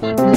Bye.